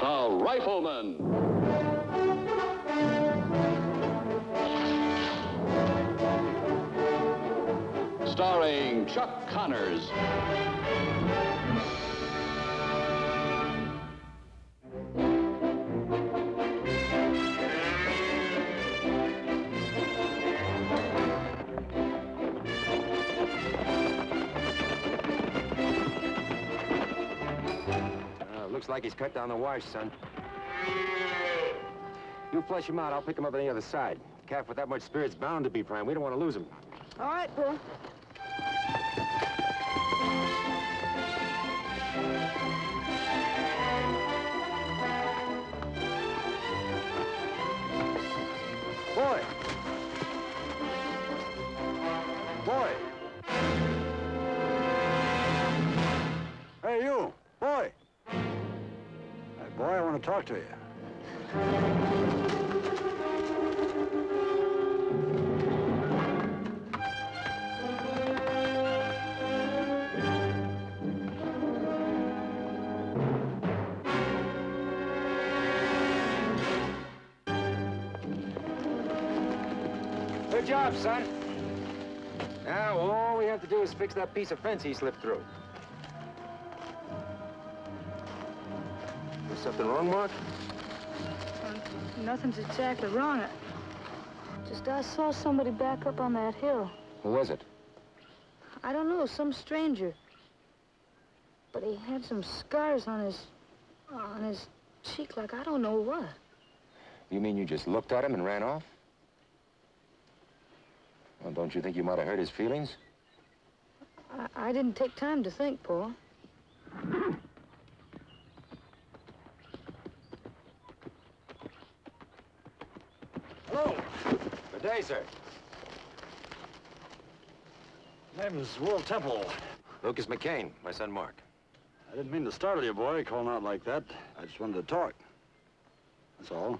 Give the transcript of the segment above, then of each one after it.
The Rifleman. Starring Chuck Connors. Like he's cut down the wash, son. You flush him out. I'll pick him up on the other side. Calf with that much spirit's bound to be prime. We don't want to lose him. All right, Paul. Talk to you. Good job, son. Now, all we have to do is fix that piece of fence he slipped through. Something wrong, Mark? Nothing's exactly wrong. I- Just I saw somebody back up on that hill. Who was it? I don't know, some stranger. But he had some scars on his... on his cheek like I don't know what. You mean you just looked at him and ran off? Well, don't you think you might have hurt his feelings? I, I didn't take time to think, Paul. Hello! Good day, sir. Name's Will Temple. Lucas McCain, my son Mark. I didn't mean to startle you, boy, calling out like that. I just wanted to talk. That's all.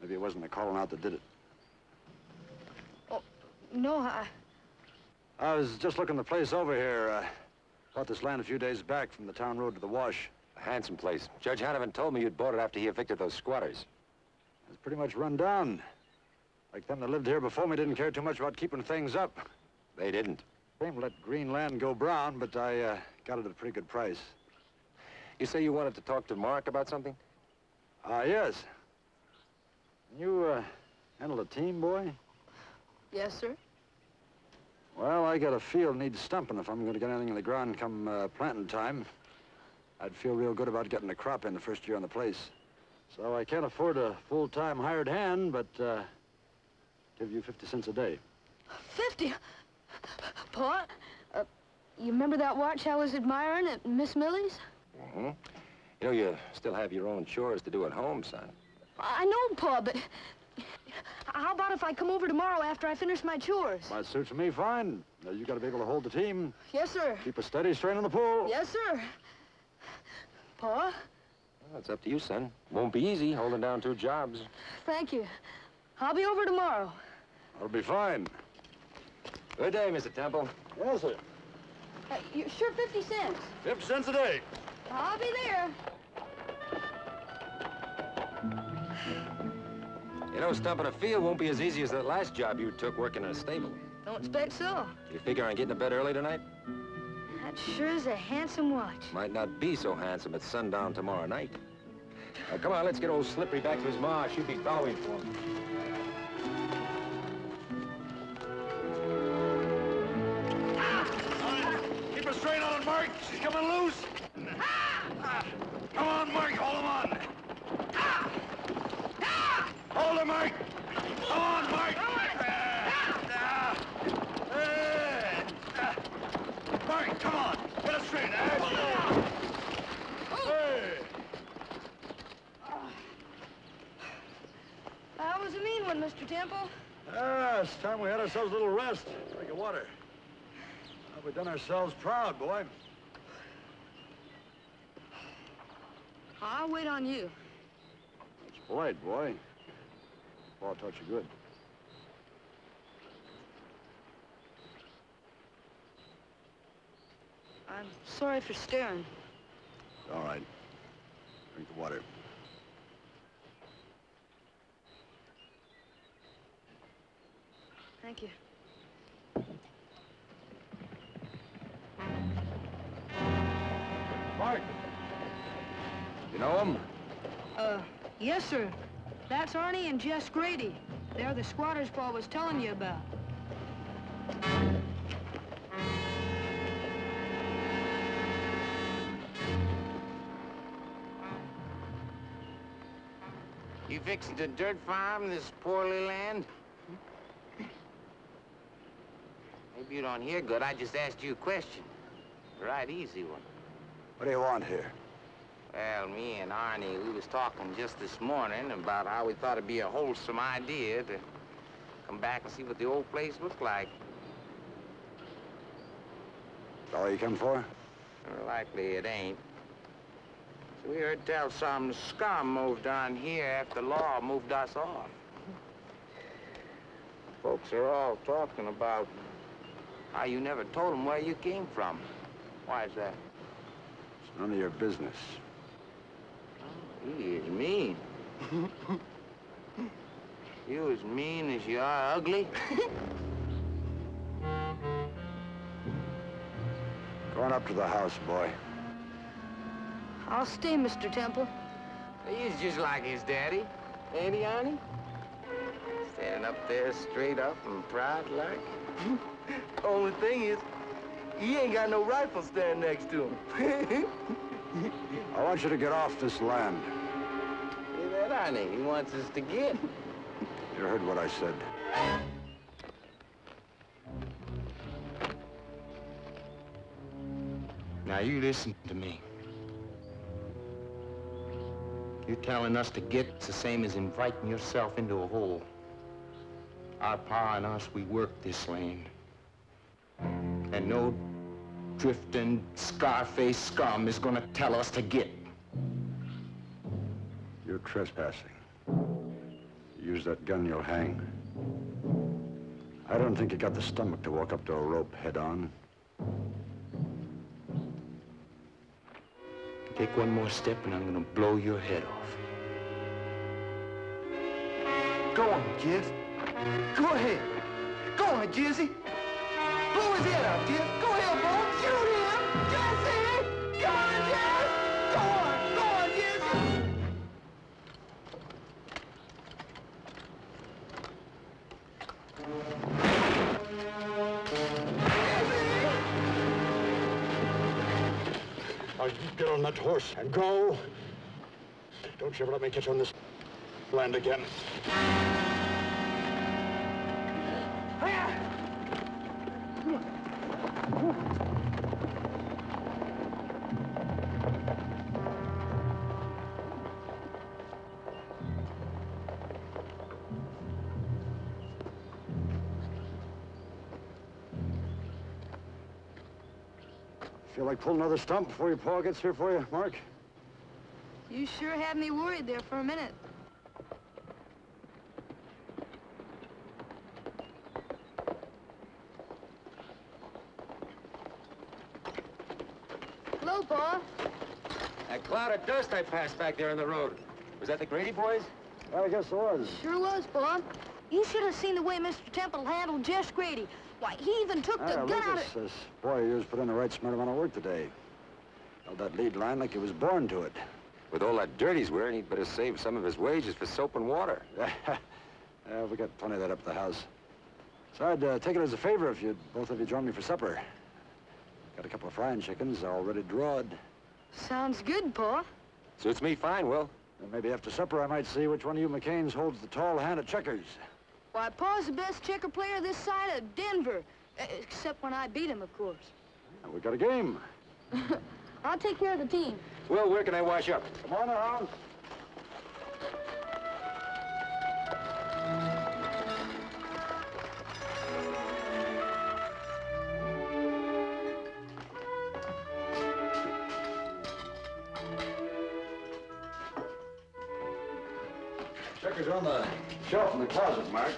Maybe it wasn't the calling out that did it. Oh, no, I... I was just looking the place over here. Uh, bought this land a few days back from the town road to the wash. A handsome place. Judge Hanovan told me you'd bought it after he evicted those squatters. It's pretty much run down. Like them that lived here before me didn't care too much about keeping things up. They didn't. Same let green land go brown, but I uh, got it at a pretty good price. You say you wanted to talk to Mark about something? Ah, yes. You, uh, handle a team, boy? Yes, sir. Well, I got a field needs stumping if I'm going to get anything in the ground come uh, planting time. I'd feel real good about getting a crop in the first year on the place. So I can't afford a full-time hired hand, but uh, give you 50 cents a day. Fifty? Paul, uh, you remember that watch I was admiring at Miss Millie's? Mm-hmm. You know, you still have your own chores to do at home, son. I know, Paul, but... How about if I come over tomorrow after I finish my chores? That suits me fine. Now, you got to be able to hold the team, Yes, sir. keep a steady strain on the pull. Yes, sir. Paul, Well, it's up to you, son. Won't be easy holding down two jobs. thank you. I'll be over tomorrow. That'll be fine. Good day, Mr. Temple. Yes, sir. Uh, you, sure, 50 cents. 50 cents a day. I'll be there. You know, stumping a field won't be as easy as that last job you took working in a stable. Don't expect so. You figure on getting to bed early tonight? That sure is a handsome watch. Might not be so handsome at sundown tomorrow night. Now, come on, let's get old Slippery back to his ma. She'll be bowing for him. Ah! Keep a strain on it, Mark. She's coming loose. Ah! Come on, Mark. Hold him on. Ah! Hold him, Mark. Come on, Mark. Hey. Mark, come on. Get a strain. eh? Hey. That was a mean one, Mr. Temple. Ah, it's time we had ourselves a little rest. Drink of water. Well, we've done ourselves proud, boy. I'll wait on you. It's polite, boy. Paul taught you good. I'm sorry for staring. All right. Drink the water. Thank you. Mark! You know him? Uh, yes, sir. That's Arnie and Jess Grady. They're the squatters Paul was telling you about. You fixing to dirt farm this poorly land? You don't hear good. I just asked you a question. A right easy one. What do you want here? Well, me and Arnie, we was talking just this morning about how we thought it'd be a wholesome idea to come back and see what the old place looked like. All you come for? Well, likely it ain't. So we heard tell some scum moved on here after law moved us off. Folks are all talking about how you never told him where you came from. Why is that? It's none of your business. Oh, He is mean. you as mean as you are ugly? Going up to the house, boy. I'll stay, Mr. Temple. He's just like his daddy, ain't he, Arnie? Standing up there straight up and proud like. Only thing is, he ain't got no rifle standing next to him. I want you to get off this land. Hear that, Arnie? He wants us to get. You heard what I said. Now, you listen to me. You telling us to get's the same as inviting yourself into a hole. Our pa and us, we work this land. And no drifting, scar-faced scum is gonna tell us to get. You're trespassing. Use that gun, you'll hang. I don't think you got the stomach to walk up to a rope head on. Take one more step and I'm gonna blow your head off. Go on, Jess. Go ahead. Go on, Jizzy. His head out, Jess. Go ahead, boy. Shoot him. Jizzy! Go on, Jess! Go on. Go on, Jizzy! Now, you get on that horse and go. Don't you ever let me catch on this land again. Feel like pulling another stump before your paw gets here for you, Mark? You sure had me worried there for a minute. Hello, Pa. That cloud of dust I passed back there on the road. Was that the Grady boys? I guess it was. Sure was, Pa. You should have seen the way Mr. Temple handled Jess Grady. Why, he even took the Ah, gun out Lucas, of... this boy of yours put in the right smart amount of work today. Held that lead line like he was born to it. With all that dirt he's wearing, he'd better save some of his wages for soap and water. yeah, we got plenty of that up at the house. So I'd uh, take it as a favor if you'd both of you join me for supper. Got a couple of frying chickens already drawed. Sounds good, Pa. Suits me fine, Will. And maybe after supper I might see which one of you McCains holds the tall hand at checkers. Why, Pa's the best checker player this side of Denver. Except when I beat him, of course. Now, we got a game. I'll take care of the team. Will, where can I wash up? Come on around. Checkers on the shelf in the closet, Mark.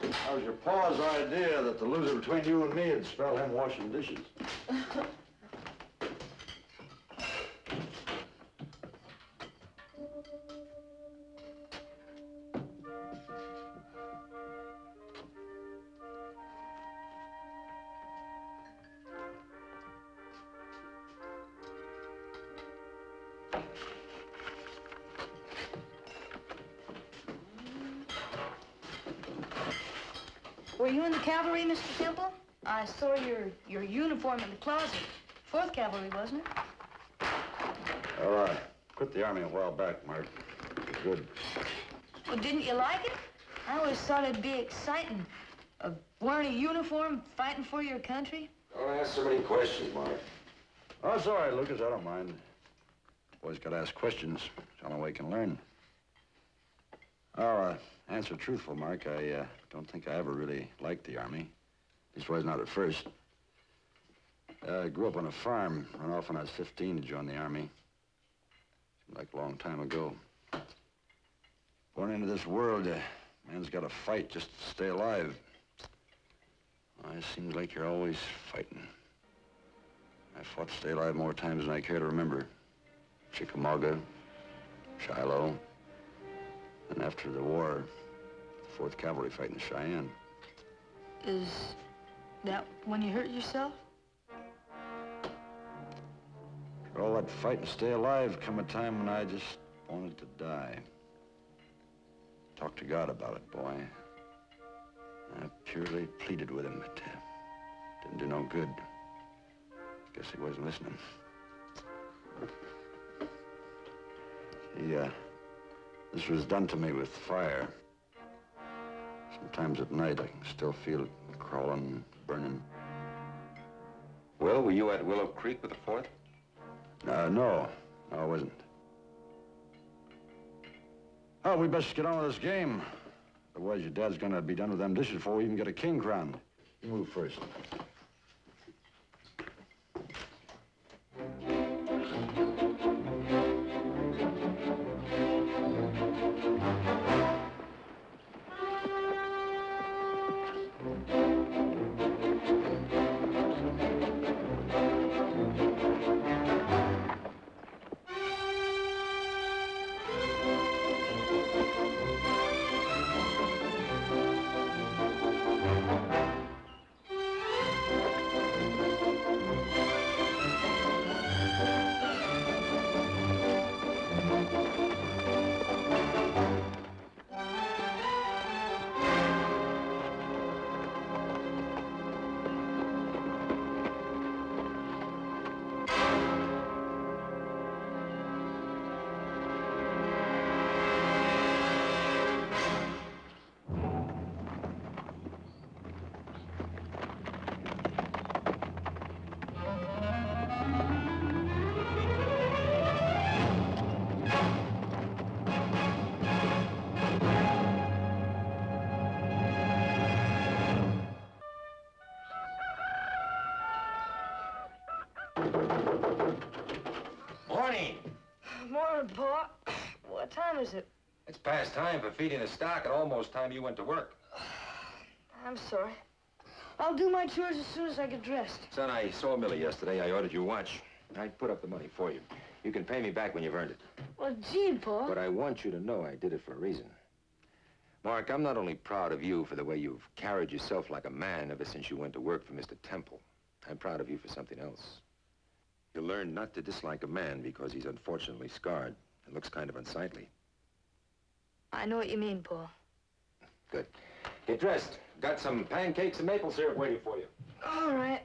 That was your pa's idea that the loser between you and me would spell him washing dishes. Were you in the cavalry, Mr. Temple? I saw your, your uniform in the closet. Fourth Cavalry, wasn't it? All right. Quit the Army a while back, Mark. Good. Well, didn't you like it? I always thought it'd be exciting. Uh, wearing a uniform, fighting for your country. Don't ask so many questions, Mark. Oh, it's all right, Lucas. I don't mind. Boys got to ask questions. It's the only way you can learn. Oh, uh, answer truthful, Mark. I uh, don't think I ever really liked the Army. Leastwise, not at first. Uh, I grew up on a farm, ran off when I was 15 to join the Army. Seemed like a long time ago. Born into this world, uh, man's got to fight just to stay alive. Well, it seems like you're always fighting. I fought to stay alive more times than I care to remember. Chickamauga, Shiloh, and after the war, the 4th Cavalry fighting Cheyenne. Is that when you hurt yourself? All that fight to stay alive, come a time when I just wanted to die. Talked to God about it, boy. I purely pleaded with him, but uh, didn't do no good. Guess he wasn't listening. He, uh, this was done to me with fire. Sometimes at night I can still feel it crawling, burning. Will, were you at Willow Creek with the Fourth? Uh, no. No, I wasn't. Oh, we best get on with this game. Otherwise, your dad's gonna be done with them dishes before we even get a king crowned. You move first. It's past time for feeding the stock and almost time you went to work. I'm sorry. I'll do my chores as soon as I get dressed. Son, I saw Millie yesterday. I ordered your watch. I put up the money for you. You can pay me back when you've earned it. Well, gee, Paul. But I want you to know I did it for a reason. Mark, I'm not only proud of you for the way you've carried yourself like a man ever since you went to work for Mr. Temple. I'm proud of you for something else. You learned not to dislike a man because he's unfortunately scarred and looks kind of unsightly. I know what you mean, Paul. Good. Get dressed. Got some pancakes and maple syrup waiting for you. All right.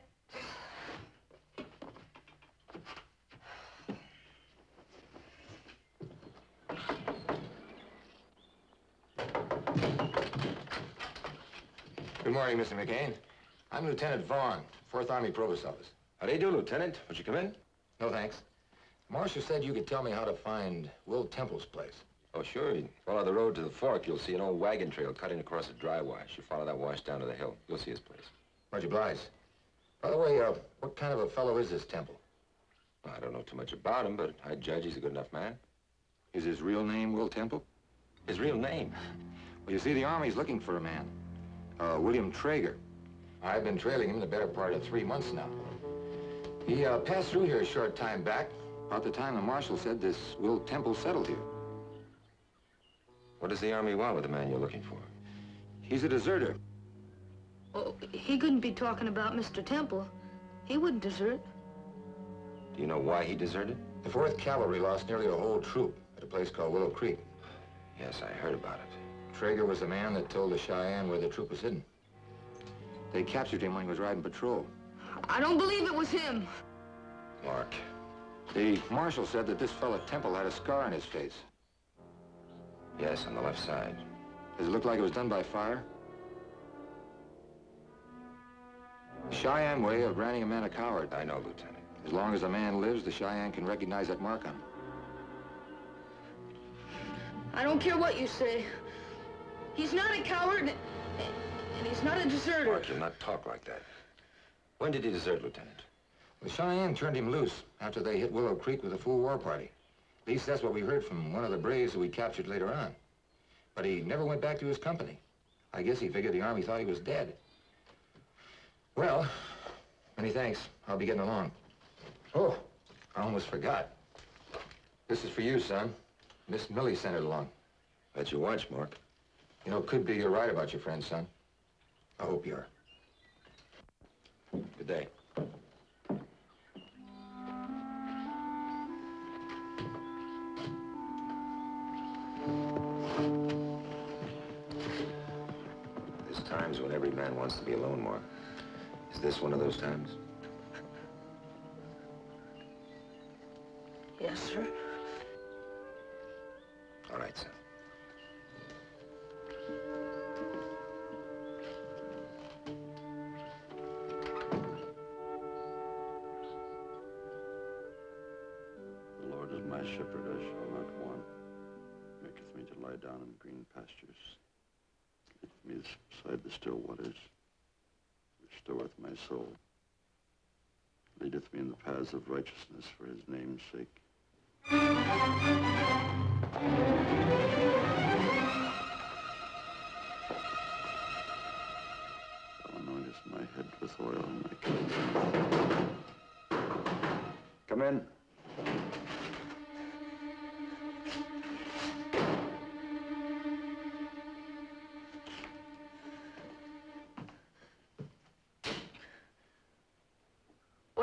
Good morning, Mr. McCain. I'm Lieutenant Vaughn, 4th Army Provost Office. How do you do, Lieutenant? Would you come in? No, thanks. Marshal said you could tell me how to find Will Temple's place. Oh, sure. You follow the road to the fork, you'll see an old wagon trail cutting across a dry wash. You follow that wash down to the hill. You'll see his place. Much obliged. By the way, uh, what kind of a fellow is this Temple? I don't know too much about him, but I judge he's a good enough man. Is his real name Will Temple? His real name? Well, you see, the Army's looking for a man. Uh, William Traeger. I've been trailing him the better part of three months now. He uh, passed through here a short time back, about the time the Marshal said this Will Temple settled here. What does the Army want with the man you're looking for? He's a deserter. Oh, he couldn't be talking about Mr. Temple. He wouldn't desert. Do you know why he deserted? The 4th Cavalry lost nearly a whole troop at a place called Willow Creek. Yes, I heard about it. Traeger was the man that told the Cheyenne where the troop was hidden. They captured him when he was riding patrol. I don't believe it was him. Mark. The marshal said that this fellow Temple had a scar on his face. Yes, on the left side. Does it look like it was done by fire? The Cheyenne way of branding a man a coward. I know, Lieutenant. As long as a man lives, the Cheyenne can recognize that mark on him. I don't care what you say. He's not a coward, and he's not a deserter. Mark, you'll not talk like that. When did he desert, Lieutenant? The Cheyenne turned him loose after they hit Willow Creek with a full war party. At least that's what we heard from one of the Braves who we captured later on. But he never went back to his company. I guess he figured the Army thought he was dead. Well, many thanks. I'll be getting along. Oh, I almost forgot. This is for you, son. Miss Millie sent it along. That's your watch, Mark. You know, it could be you're right about your friend, son. I hope you are. Good day. Times when every man wants to be alone, Mark. Is this one of those times? Yes, sir. All right, sir. The Lord is my shepherd, I shall not want. Maketh me to lie down in green pastures. Beside the still waters. Restoreth my soul. Leadeth me in the paths of righteousness for his name's sake.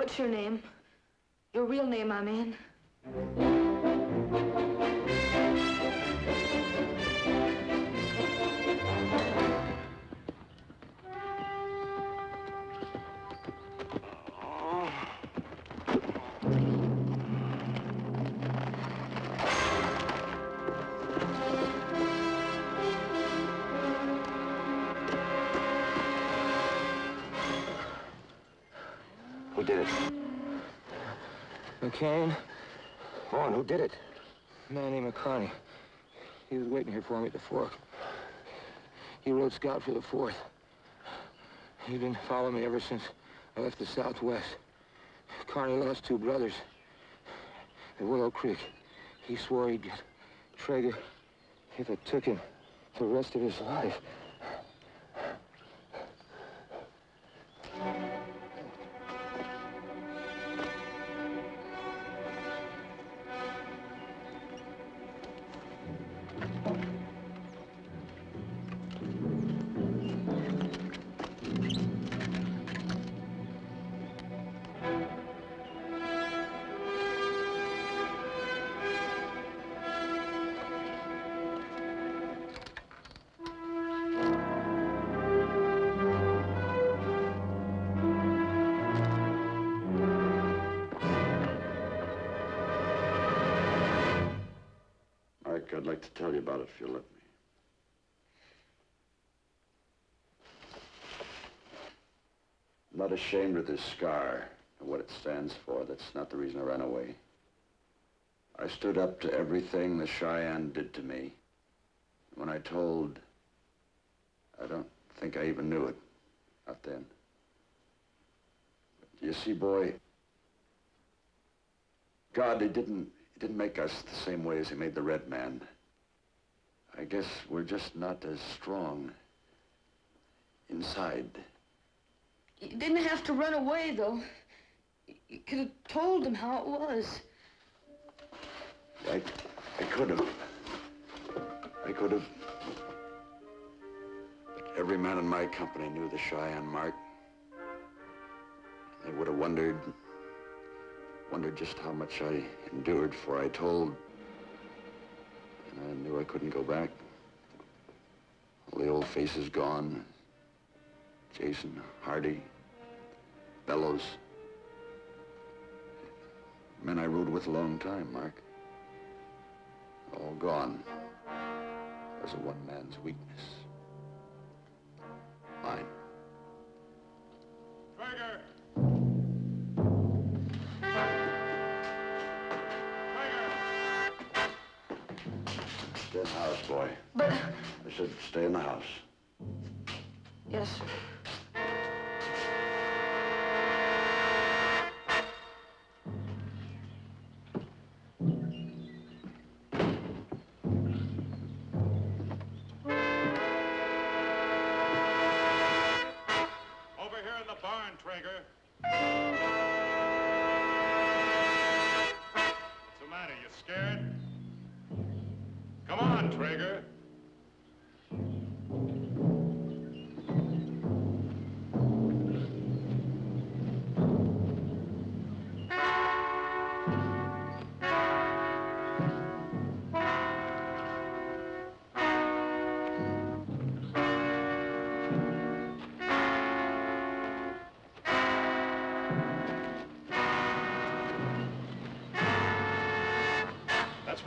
What's your name? Your real name, I mean. Did it? a man named McCarney. He was waiting here for me at the fork. He rode scout for the fourth. He'd been following me ever since I left the Southwest. Carney lost two brothers at Willow Creek. He swore he'd get Traeger if it took him the rest of his life. Like to tell you about it if you'll let me. I'm not ashamed of this scar and what it stands for. That's not the reason I ran away. I stood up to everything the Cheyenne did to me. When I told, I don't think I even knew it. Not then. But you see, boy, God, he didn't, he didn't make us the same way as he made the red man. I guess we're just not as strong inside. You didn't have to run away, though. You could have told them how it was. I, I could have. I could have. But every man in my company knew the Cheyenne mark. They would have wondered, wondered just how much I endured for I told. Knew I couldn't go back. All the old faces gone. Jason, Hardy, Bellows. Men I rode with a long time, Mark. All gone. As a one man's weakness. But, I said stay in the house. yes, sir.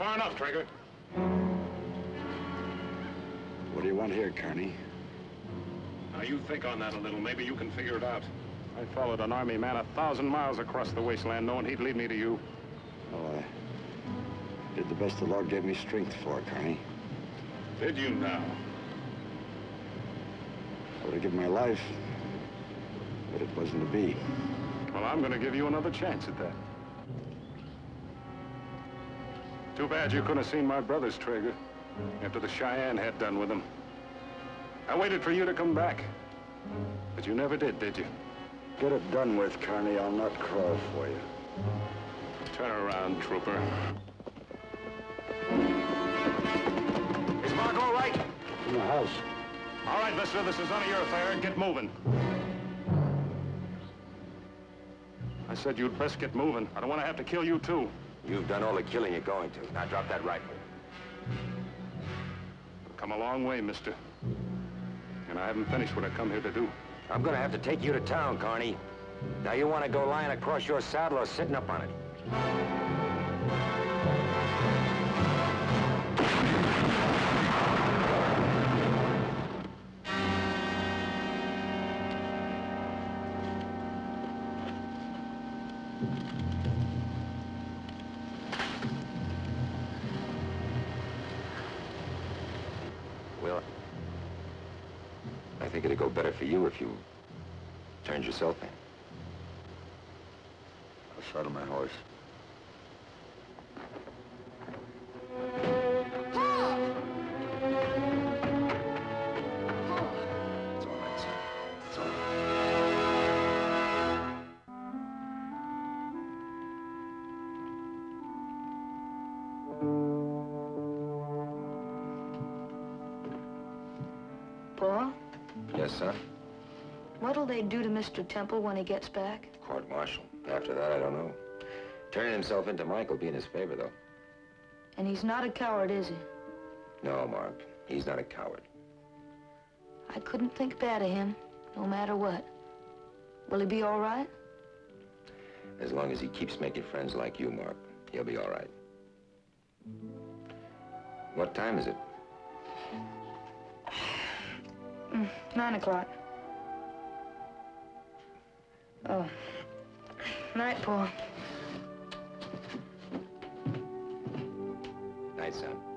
Far enough, Traeger. What do you want here, Kearney? Now, you think on that a little. Maybe you can figure it out. I followed an army man a thousand miles across the wasteland knowing he'd lead me to you. Well, I did the best the Lord gave me strength for, Kearney. Did you now? I would have given my life, but it wasn't to be. Well, I'm going to give you another chance at that. Too bad you couldn't have seen my brother's Traeger after the Cheyenne had done with him. I waited for you to come back. But you never did, did you? Get it done with, Kearney. I'll not crawl for you. Turn around, trooper. Is Mark all right? In the house. All right, mister, this is none of your affair. Get moving. I said you'd best get moving. I don't want to have to kill you, too. You've done all the killing you're going to. Now drop that rifle. Come a long way, mister. And I haven't finished what I come here to do. I'm gonna have to take you to town, Carney. Now you want to go lying across your saddle or sitting up on it? For you if you turned yourself in. I'll saddle my horse. They do to Mr. Temple when he gets back? Court martial. After that, I don't know. Turning himself into Micah will be in his favor, though. And he's not a coward, is he? No, Mark. He's not a coward. I couldn't think bad of him, no matter what. Will he be all right? As long as he keeps making friends like you, Mark, he'll be all right. What time is it? Nine o'clock. Oh. Night, Paul. Night, son.